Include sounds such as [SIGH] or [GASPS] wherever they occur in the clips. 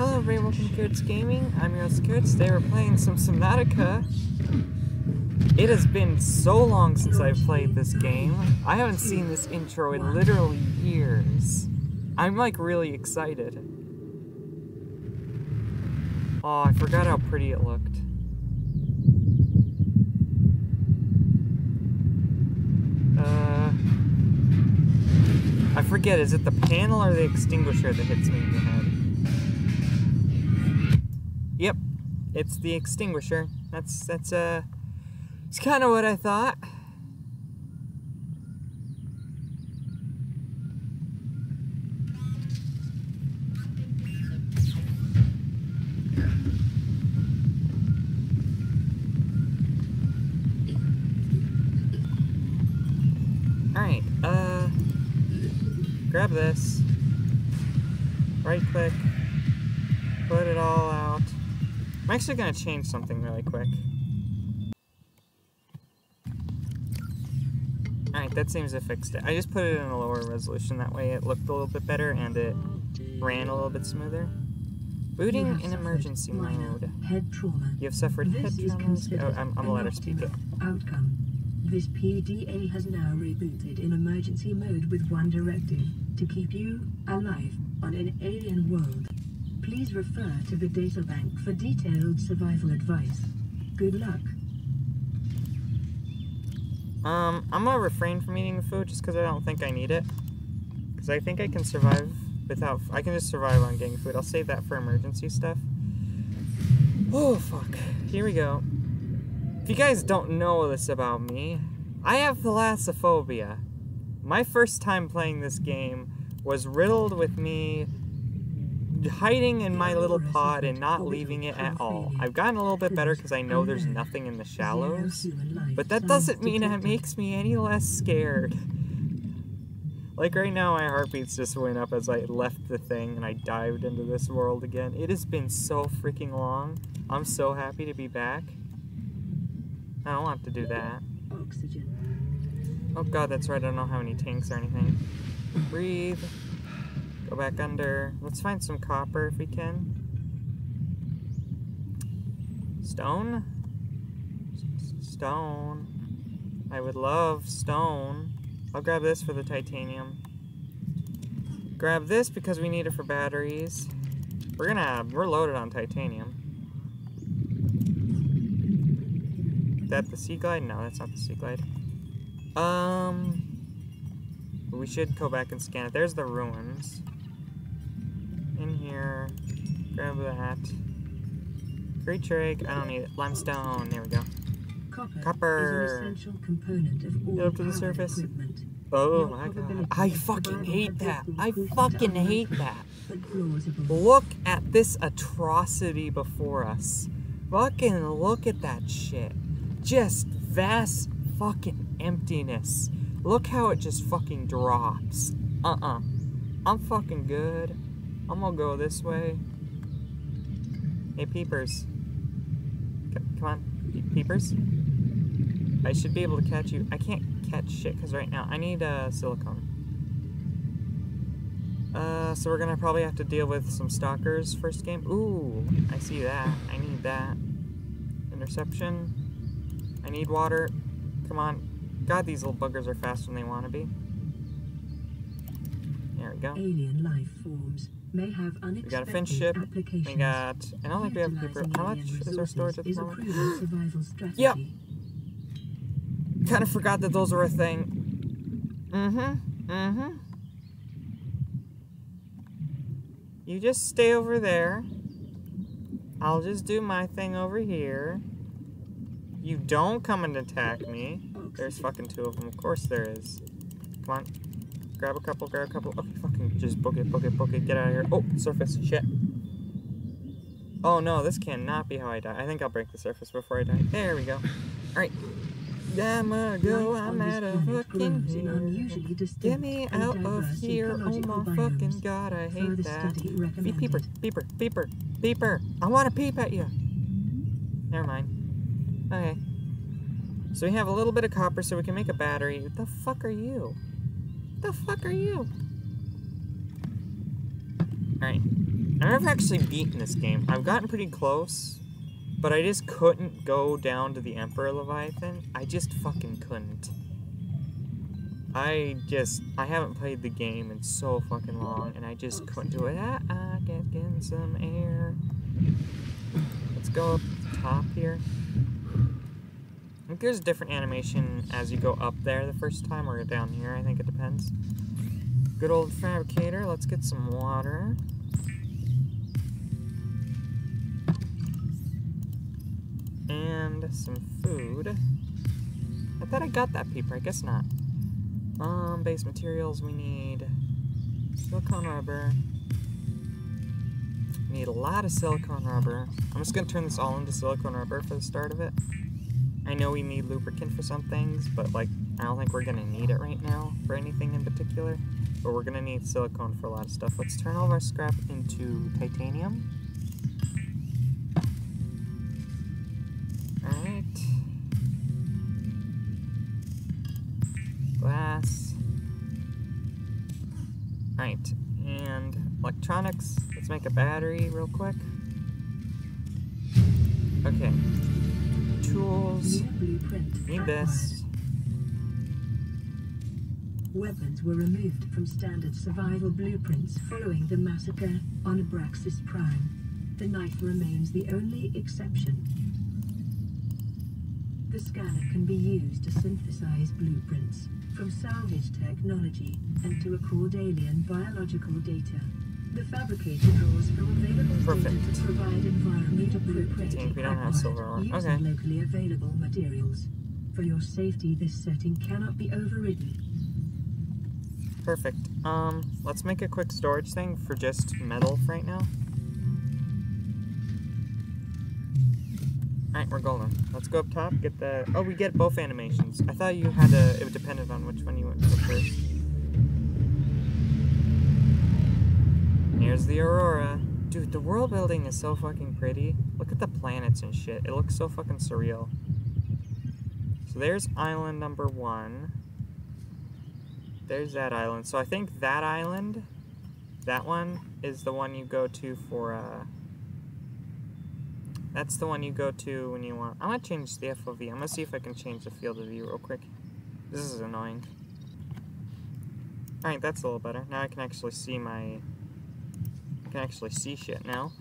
Hello everybody, welcome to Carrots Gaming. I'm your host Carrots. Today we're playing some Subnautica. It has been so long since I've played this game. I haven't seen this intro in literally years. I'm like really excited. Oh, I forgot how pretty it looked. Uh, I forget, is it the panel or the extinguisher that hits me in the head? Yep, it's the extinguisher. That's, that's, uh, it's kind of what I thought. Alright, uh, grab this, right click, put it all out. I'm actually gonna change something really quick. Alright, that seems to fixed it. I just put it in a lower resolution, that way it looked a little bit better and it ran a little bit smoother. Booting in emergency mode. Head trauma. You have suffered This head trauma. Oh, I'm, I'm gonna speak it. Outcome. This PDA has now rebooted in emergency mode with one directive to keep you alive on an alien world. Please refer to the databank for detailed survival advice. Good luck. Um, I'm gonna refrain from eating the food just because I don't think I need it. Because I think I can survive without. I can just survive on getting food. I'll save that for emergency stuff. Oh, fuck. Here we go. If you guys don't know this about me, I have thalassophobia. My first time playing this game was riddled with me hiding in my little pod and not leaving it at all. I've gotten a little bit better because I know there's nothing in the shallows. But that doesn't mean it makes me any less scared. Like right now, my heartbeats just went up as I left the thing and I dived into this world again. It has been so freaking long. I'm so happy to be back. I don't have to do that. Oxygen. Oh god, that's right, I don't have any tanks or anything. Breathe. Go back under. Let's find some copper if we can. Stone? Stone. I would love stone. I'll grab this for the titanium. Grab this because we need it for batteries. We're gonna, we're loaded on titanium. That the Sea Glide? No, that's not the Sea Glide. Um, we should go back and scan it. There's the ruins. Here, grab that. Great drake. I don't need it. Limestone. There we go. Copper, Copper. is essential component Get up to the surface. equipment. Oh my god. I fucking hate that. I fucking hate that. Look at this atrocity before us. Fucking look at that shit. Just vast fucking emptiness. Look how it just fucking drops. Uh-uh. I'm fucking good. I'm gonna go this way. Hey, peepers. Come on, peepers. I should be able to catch you. I can't catch shit because right now I need uh, silicone. Uh, so we're gonna probably have to deal with some stalkers first game. Ooh, I see that. I need that. Interception. I need water. Come on. God, these little buggers are fast when they want to be. There we go. Alien life forms may have unexpected We got a Finch ship. We got. I don't think we have paper. How much is our storage at the a moment? [GASPS] Yep. Kind of forgot that those were a thing. Mm-hmm. Mm-hmm. You just stay over there. I'll just do my thing over here. You don't come and attack me. There's fucking two of them. Of course there is. Come on. Grab a couple, grab a couple. Okay, fucking just book it, book it, book it. Get out of here. Oh, surface. Shit. Oh no, this cannot be how I die. I think I'll break the surface before I die. There we go. Alright. I'm go, I'm out of fucking here. Get me out of here. Oh my fucking god, I hate that. study Beep, recommended. peeper, peeper, peeper, peeper. I wanna peep at you. Never mind. Okay. So we have a little bit of copper so we can make a battery. What the fuck are you? What the fuck are you? Alright. I've never actually beaten this game. I've gotten pretty close, but I just couldn't go down to the Emperor Leviathan. I just fucking couldn't. I just, I haven't played the game in so fucking long, and I just couldn't do it. Ah, ah, get, get some air. Let's go up top here. Think there's a different animation as you go up there the first time, or down here, I think it depends. Good old fabricator, let's get some water. And some food. I thought I got that paper, I guess not. Um, base materials, we need silicone rubber. Need a lot of silicone rubber. I'm just gonna turn this all into silicone rubber for the start of it. I know we need lubricant for some things, but like, I don't think we're gonna need it right now for anything in particular. But we're gonna need silicone for a lot of stuff. Let's turn all of our scrap into titanium. Alright. Glass. Right, and electronics. Let's make a battery real quick. Okay. Tools. Need this. Weapons were removed from standard survival blueprints following the massacre on Obraxis Prime. The knife remains the only exception. The scanner can be used to synthesize blueprints from salvage technology and to record alien biological data. The fabricator draws from available Perfect. data to provide environment appropriate Think we don't have silver ore. using Okay. locally available materials. For your safety, this setting cannot be overridden. Perfect. Um, let's make a quick storage thing for just metal for right now. Alright, we're golden. Let's go up top, get the... Oh, we get both animations. I thought you had to... It depended on which one you went for first. Here's the Aurora. Dude, the world building is so fucking pretty. Look at the planets and shit. It looks so fucking surreal. So there's island number one. There's that island. So I think that island, that one, is the one you go to for, uh... That's the one you go to when you want... I'm gonna change the FOV. I'm gonna see if I can change the field of view real quick. This is annoying. Alright, that's a little better. Now I can actually see my... Can actually see shit now.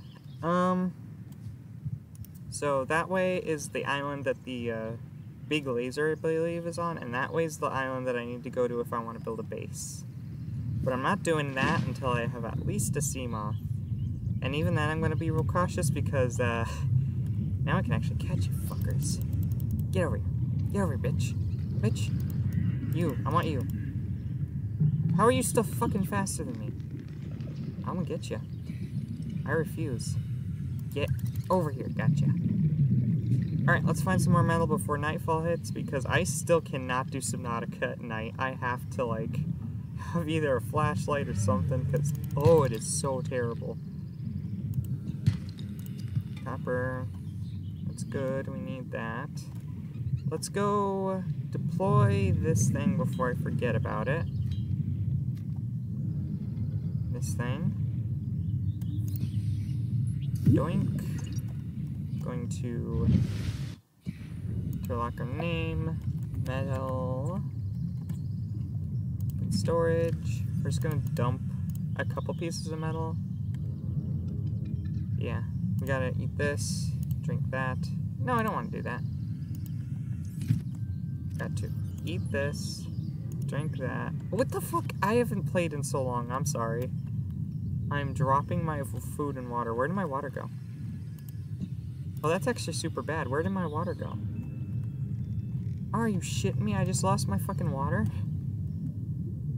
Um... So that way is the island that the, uh, big laser, I believe, is on, and that way is the island that I need to go to if I want to build a base. But I'm not doing that until I have at least a Seamoth. And even then, I'm going to be real cautious because, uh, [LAUGHS] now I can actually catch you fuckers. Get over here. Get over here, bitch. Bitch. You. I want you. How are you still fucking faster than me? I'm gonna get you. I refuse. Get over here. Gotcha. Alright, let's find some more metal before nightfall hits because I still cannot do Subnautica at night. I have to, like, have either a flashlight or something because, oh, it is so terrible. Copper. That's good. We need that. Let's go deploy this thing before I forget about it. This thing. Doink. Going to our name, metal, storage. We're just gonna dump a couple pieces of metal. Yeah, we gotta eat this, drink that. No, I don't want to do that. Got to eat this, drink that. What the fuck? I haven't played in so long. I'm sorry. I'm dropping my food and water. Where did my water go? Oh, that's actually super bad. Where did my water go? Are you shitting me? I just lost my fucking water?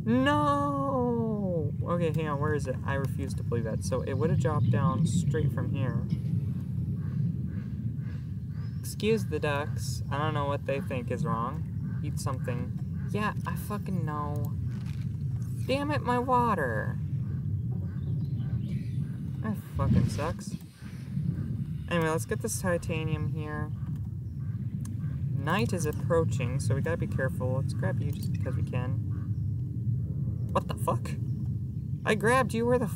No! Okay, hang on. Where is it? I refuse to believe that. So it would have dropped down straight from here. Excuse the ducks. I don't know what they think is wrong. Eat something. Yeah, I fucking know. Damn it, my water. Fucking sucks. Anyway, let's get this titanium here. Night is approaching, so we gotta be careful. Let's grab you just because we can. What the fuck? I grabbed you. Where the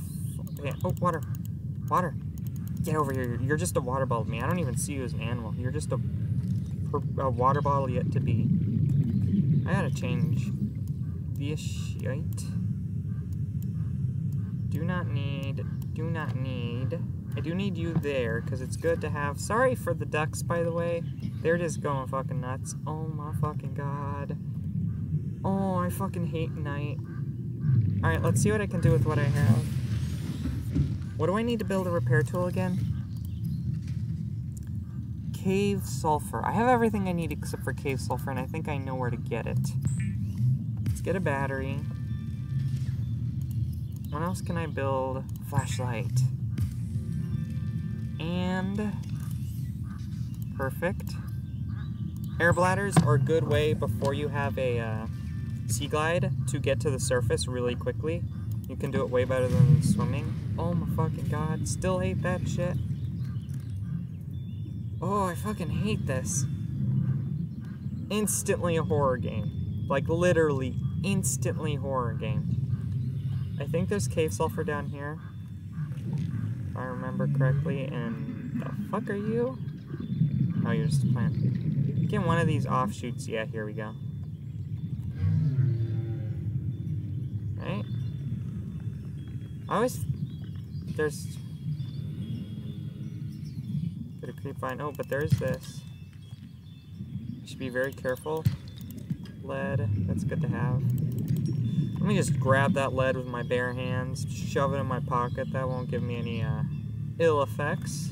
yeah. Oh, water. Water. Get over here. You're just a water bottle to me. I don't even see you as an animal. You're just a, a water bottle yet to be. I gotta change the shite. Do not need, do not need. I do need you there, because it's good to have. Sorry for the ducks, by the way. They're just going fucking nuts. Oh my fucking god. Oh, I fucking hate night. Alright, let's see what I can do with what I have. What do I need to build a repair tool again? Cave sulfur. I have everything I need except for cave sulfur, and I think I know where to get it. Let's get a battery. What else can I build? Flashlight. And... Perfect. Air bladders are a good way before you have a uh, sea glide to get to the surface really quickly. You can do it way better than swimming. Oh my fucking god, still hate that shit. Oh, I fucking hate this. Instantly a horror game. Like, literally, instantly horror game. I think there's cave sulfur down here. If I remember correctly, and the fuck are you? Oh, you're just a plant. Get one of these offshoots. Yeah, here we go. Right? I always... There's... Get a creep vine. Oh, but there's this. Should be very careful. Lead. That's good to have. Let me just grab that lead with my bare hands, shove it in my pocket. That won't give me any uh, ill effects.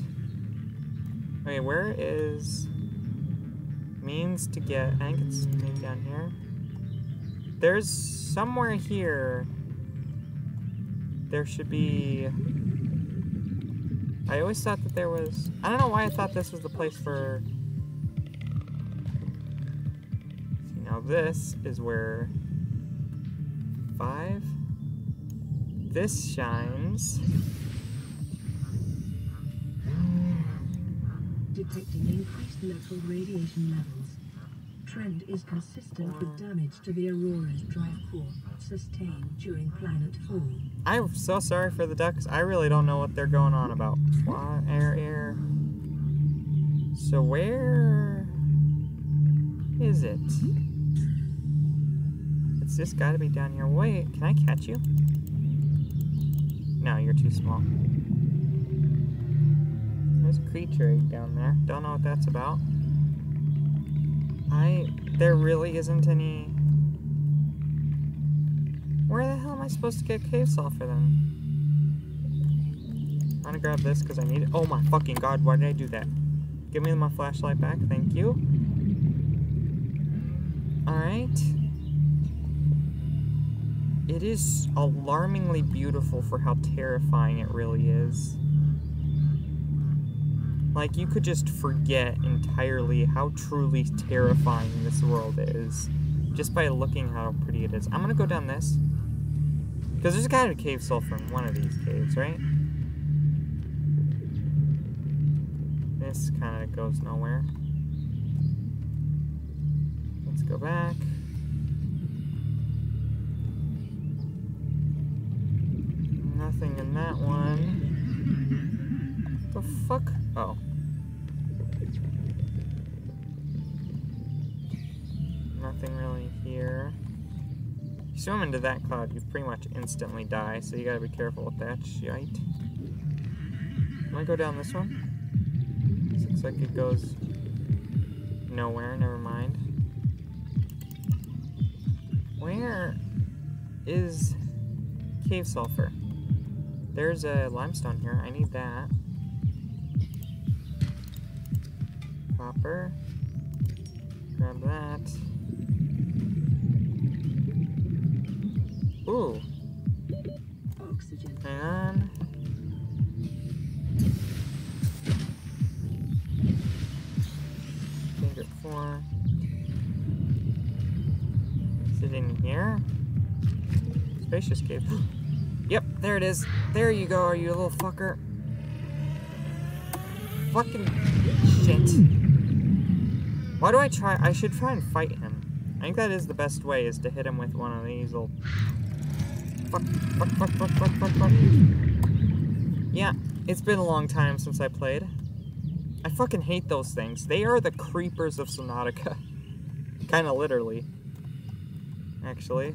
Okay, where is means to get? I think it's maybe down here. There's somewhere here. There should be. I always thought that there was. I don't know why I thought this was the place for. See, now this is where. Five. This shines. detecting increased local radiation levels. Trend is consistent with damage to the Aurora's drive core sustained during planet fall. I'm so sorry for the ducks. I really don't know what they're going on about. Fly, air, air. So where is it? It's just got to be down here. Wait, can I catch you? No, you're too small. There's a creature egg down there. Don't know what that's about. I... There really isn't any... Where the hell am I supposed to get cave sulfur then? I'm gonna grab this because I need it. Oh my fucking god, why did I do that? Give me my flashlight back, thank you. Alright. It is alarmingly beautiful for how terrifying it really is. Like, you could just forget entirely how truly terrifying this world is just by looking how pretty it is. I'm gonna go down this. Because there's gotta be cave sulfur in one of these caves, right? This kind of goes nowhere. Let's go back. Nothing in that one. The fuck? Oh. Nothing really here. You swim into that cloud, you pretty much instantly die, so you gotta be careful with that shite. Can I go down this one? This looks like it goes nowhere, never mind. Where is cave sulfur? There's a limestone here, I need that. Copper. Grab that. Ooh, Oxygen. hang on. Finger four. Is it in here? Spacious cave. [LAUGHS] yep, there it is. There you go, are you little fucker. Fucking shit. Why do I try? I should try and fight him. I think that is the best way, is to hit him with one of these little... Fuck, fuck, fuck, fuck, fuck, fuck, fuck. Yeah, It's been a long time since I played. I fucking hate those things. They are the creepers of Subnautica. [LAUGHS] kind of literally. Actually.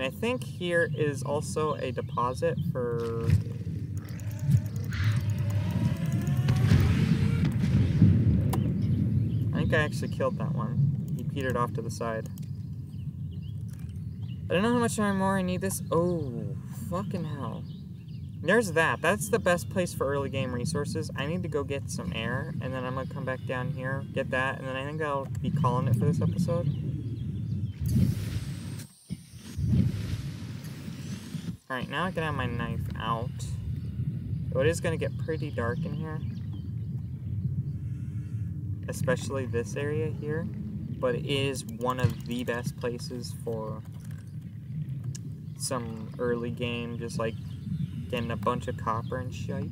And I think here is also a deposit for... I think I actually killed that one. He petered off to the side. I don't know how much more I need this. Oh, fucking hell. There's that. That's the best place for early game resources. I need to go get some air, and then I'm going to come back down here, get that, and then I think I'll be calling it for this episode. Alright, now I can have my knife out. So it is going to get pretty dark in here. Especially this area here. But it is one of the best places for some early game, just like getting a bunch of copper and shite.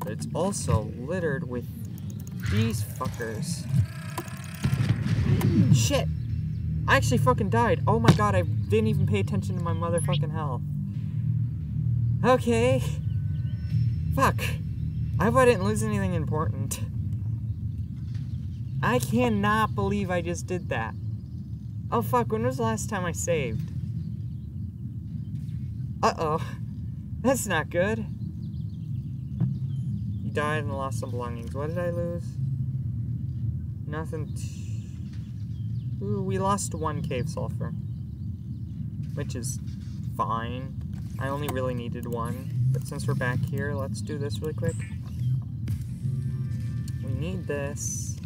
But it's also littered with these fuckers. Shit! I actually fucking died. Oh my god, I didn't even pay attention to my motherfucking health. Okay. Fuck. I hope I didn't lose anything important. I cannot believe I just did that. Oh fuck, when was the last time I saved? Uh-oh. That's not good. You died and lost some belongings. What did I lose? Nothing. We lost one cave sulfur. Which is fine. I only really needed one. But since we're back here, let's do this really quick. We need this.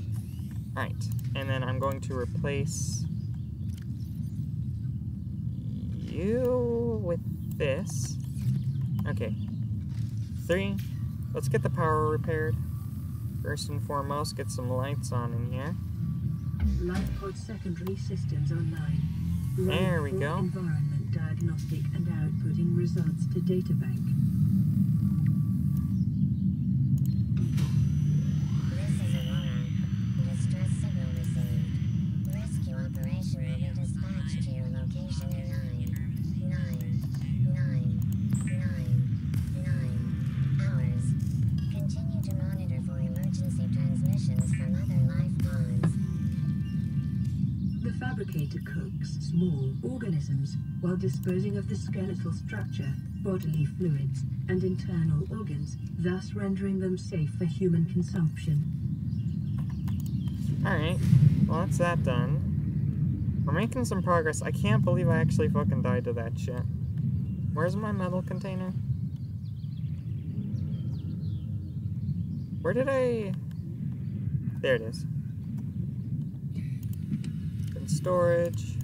Alright. And then I'm going to replace you with this. Okay. Three. Let's get the power repaired. First and foremost, get some lights on in here. LifePod secondary systems online. There we go. Environment diagnostic and outputting results to databank. Disposing of the skeletal structure, bodily fluids, and internal organs, thus rendering them safe for human consumption. Alright. Well, that's that done. We're making some progress. I can't believe I actually fucking died to that shit. Where's my metal container? Where did I... There it is. In storage.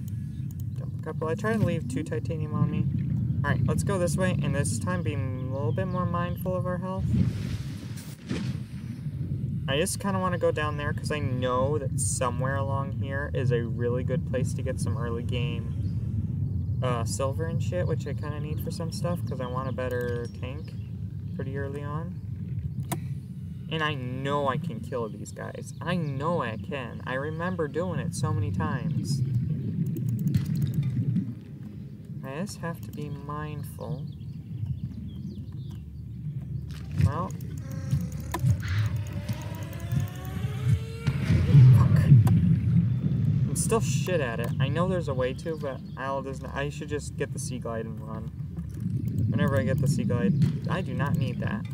Couple. I try to leave two titanium on me. Alright, let's go this way, and this time being a little bit more mindful of our health. I just kind of want to go down there because I know that somewhere along here is a really good place to get some early game uh, silver and shit, which I kind of need for some stuff because I want a better tank pretty early on. And I know I can kill these guys. I know I can. I remember doing it so many times. Just have to be mindful. Well, Fuck. I'm still shit at it. I know there's a way to, but I'll just, I should just get the sea glide and run. Whenever I get the sea glide, I do not need that.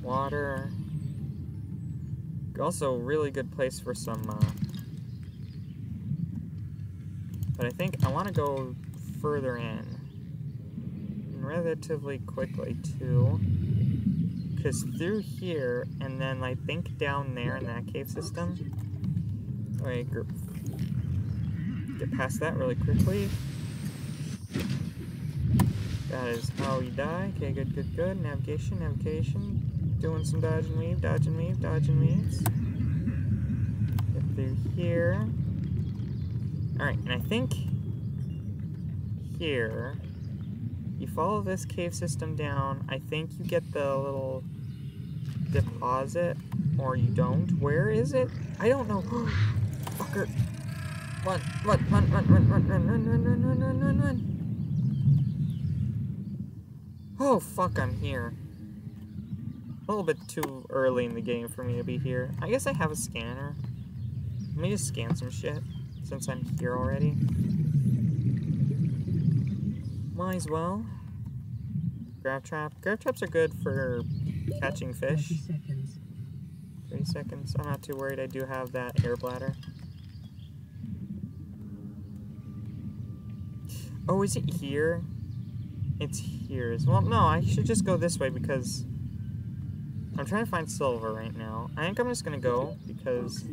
Water. Also, really good place for some, uh, but I think I want to go further in. Relatively quickly, too. Because through here, and then I think down there in that cave system. Group. Get past that really quickly. That is how you die. Okay, good, good, good. Navigation, navigation. Doing some dodge and weave, dodge and weave, dodge and weaves. Get through here. All right, and I think here, you follow this cave system down. I think you get the little deposit, or you don't. Where is it? I don't know. Fucker. Run, run, run, run, run, run, run, run, run, run, run, run, run, run. Oh, fuck, I'm here. A little bit too early in the game for me to be here. I guess I have a scanner. Let me just scan some shit since I'm here already. Might as well. Grav trap. Grav traps are good for catching 30 fish. seconds. 30 seconds. I'm not too worried. I do have that air bladder. Oh, is it here? It's here as well. No, I should just go this way because I'm trying to find silver right now. I think I'm just gonna go because.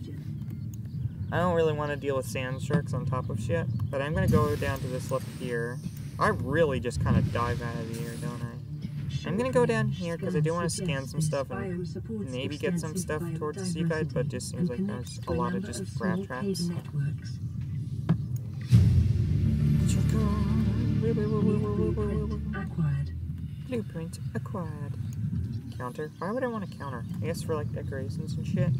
I don't really want to deal with sand sharks on top of shit, but I'm going to go down to this lip here. I really just kind of dive out of the air, don't I? I'm going to go down here because I do want to scan some stuff and maybe get some stuff towards the sea glide, but just seems like there's a lot of just grav traps. Blueprint acquired. Counter? Why would I want a counter? I guess for like decorations and shit.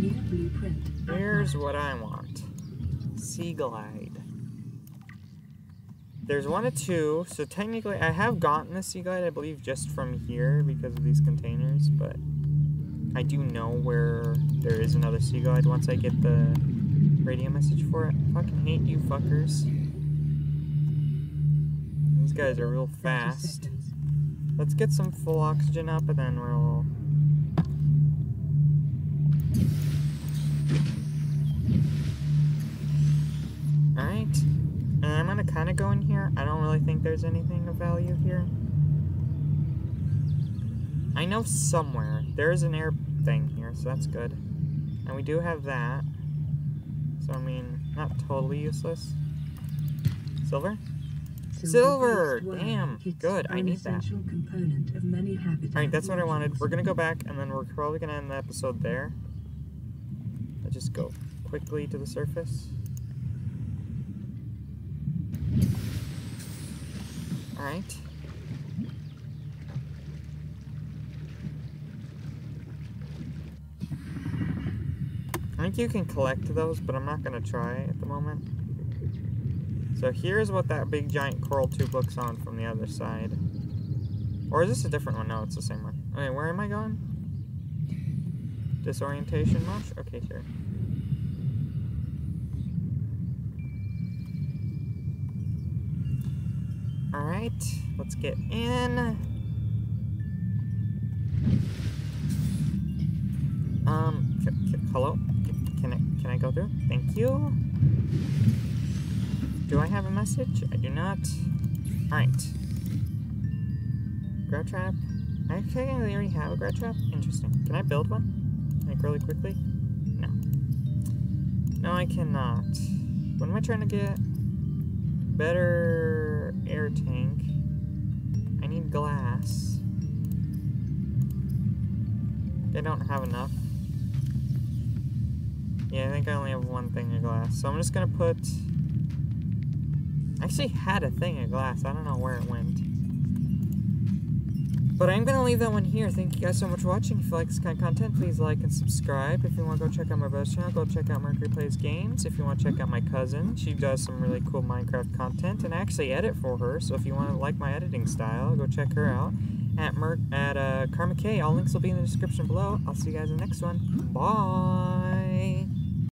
New blueprint. Here's what I want. Sea Glide. There's one of two, so technically I have gotten the Sea Glide, I believe, just from here because of these containers, but I do know where there is another Sea Glide once I get the radio message for it. Fucking hate you fuckers. These guys are real fast. Let's get some full oxygen up and then we'll. And I'm gonna kinda go in here. I don't really think there's anything of value here. I know somewhere. There is an air thing here, so that's good. And we do have that. So, I mean, not totally useless. Silver? Silver! Damn, good, I need that. essential component of many habitat Alright, that's what I wanted. We're gonna go back and then we're probably gonna end the episode there. Let's just go quickly to the surface. Alright. I think you can collect those, but I'm not gonna try at the moment. So here's what that big giant coral tube looks on from the other side. Or is this a different one? No, it's the same one. Okay, where am I going? Disorientation mosh? Okay, here. Alright, let's get in. Um, hello? Can I, can I go through? Thank you. Do I have a message? I do not. Alright. Grav trap. I think already have a grav trap. Interesting. Can I build one? Like really quickly? No. No, I cannot. What am I trying to get? Better air tank. I need glass. They don't have enough. Yeah, I think I only have one thing of glass. So I'm just gonna put. I actually had a thing of glass. I don't know where it went. But I'm gonna leave that one here. Thank you guys so much for watching. If you like this kind of content, please like and subscribe. If you want to go check out my brother's channel, go check out Mercury Plays Games. If you want to check out my cousin, she does some really cool Minecraft content and I actually edit for her. So if you want to like my editing style, go check her out at Mer- at uh, Karma Kay. All links will be in the description below. I'll see you guys in the next one. Bye.